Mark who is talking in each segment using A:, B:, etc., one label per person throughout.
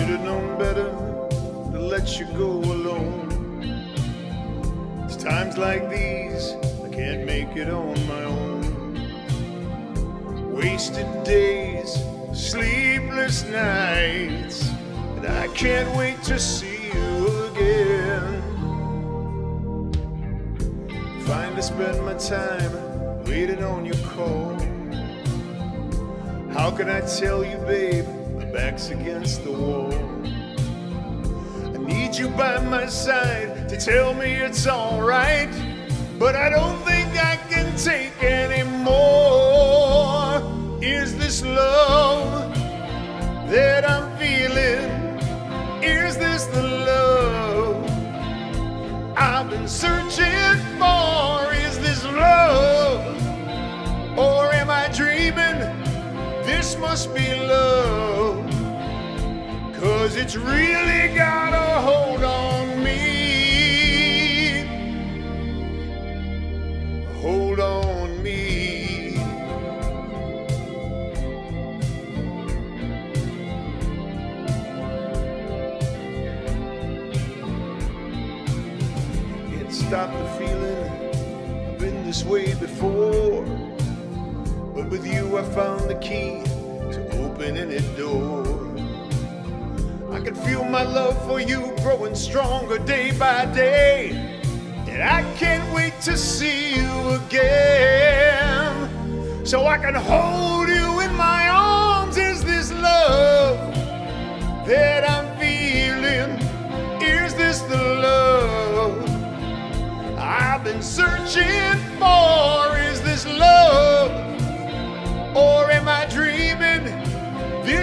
A: should have known better to let you go alone. It's times like these I can't make it on my own. Wasted days, sleepless nights, and I can't wait to see you again. Find to spend my time waiting on your call. How can I tell you, babe? Back's against the wall. I need you by my side to tell me it's alright. But I don't think I can take anymore. Is this love that I'm feeling? Is this the love I've been searching This must be love. Cause it's really got a hold on me. Hold on me. Can't stop the feeling. I've been this way before. But with you, I found the key to opening a door. I can feel my love for you growing stronger day by day. And I can't wait to see you again. So I can hold you in my arms. Is this love that I'm feeling? Is this the love I've been searching for? Is this love?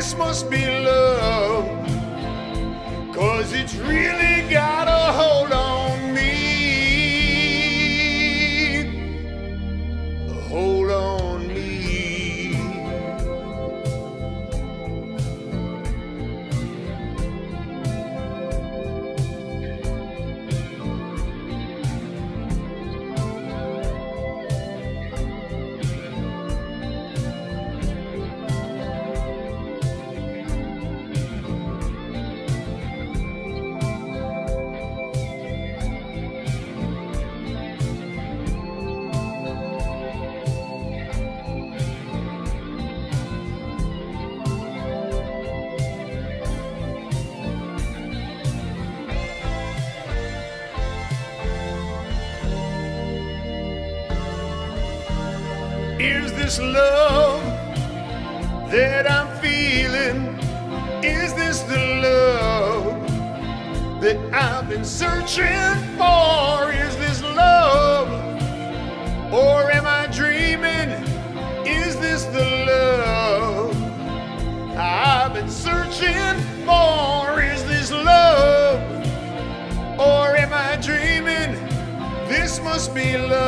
A: This must be love. Cause it's really got a hold Is this love that I'm feeling? Is this the love that I've been searching for? Is this love? Or am I dreaming? Is this the love I've been searching for? Is this love? Or am I dreaming? This must be love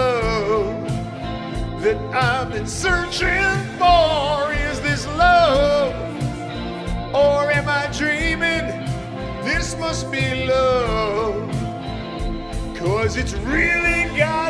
A: that I've been searching for. Is this love? Or am I dreaming? This must be love. Cause it's really got